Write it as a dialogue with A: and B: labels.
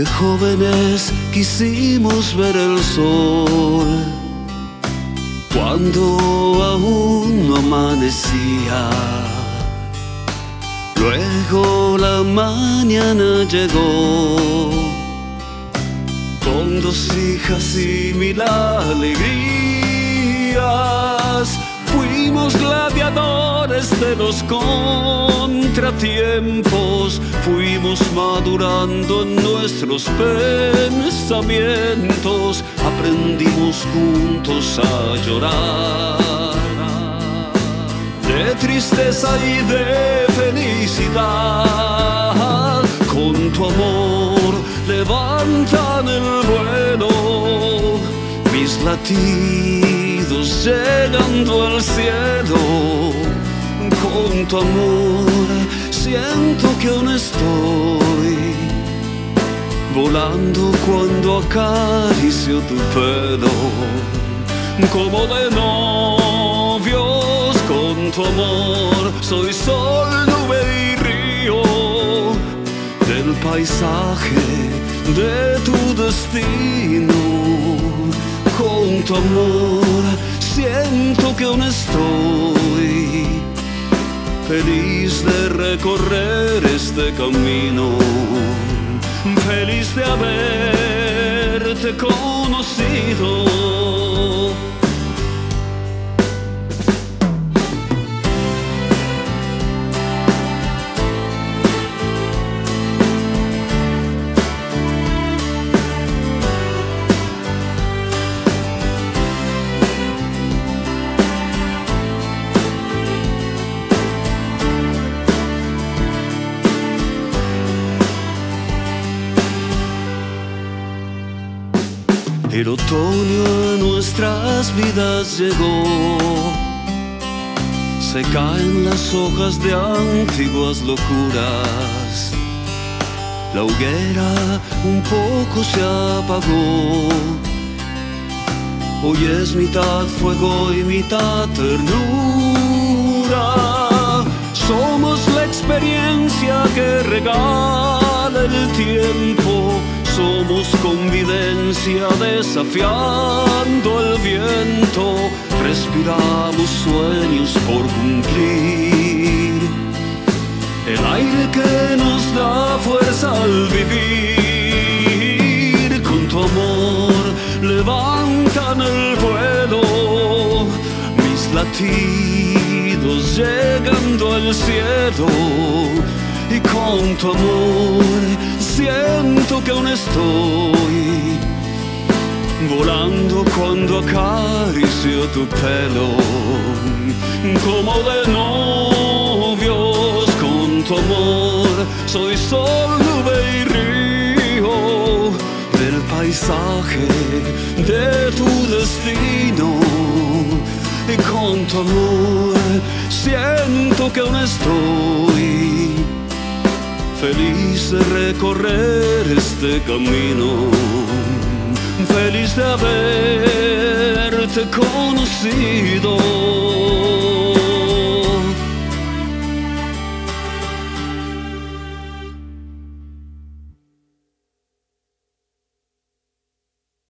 A: De jóvenes quisimos ver el sol cuando aún no amanecía. Luego la mañana llegó con dos hijas y mil alegrías. Fuimos gladiadores de los contratiempos, fuimos madurando en nuestros pensamientos, aprendimos juntos a llorar. De tristeza y de felicidad, con tu amor levantan el vuelo, mis latidos llegando al cielo, con tu amor. Siento que aún estoy volando cuando acaricio tu pelo, como de novios con tu amor, soy sol, nube y río del paisaje de tu destino. Con tu amor siento que aún estoy feliz de recorrer este camino, feliz de haberte conocido. El otoño a nuestras vidas llegó. Se caen las hojas de antiguas locuras. La hoguera un poco se apagó. Hoy es mitad fuego y mitad ternura. Somos la experiencia que regala el tiempo desafiando el viento, respiramos sueños por cumplir. El aire que nos da fuerza al vivir, con tu amor levantan el vuelo, mis latidos llegando al cielo y con tu amor siento que aún estoy cuando acaricio tu pelo, como de novios con tu amor, soy sol, nube y río del paisaje de tu destino. Y con tu amor siento que aún estoy feliz de recorrer este camino, feliz de haberte conocido.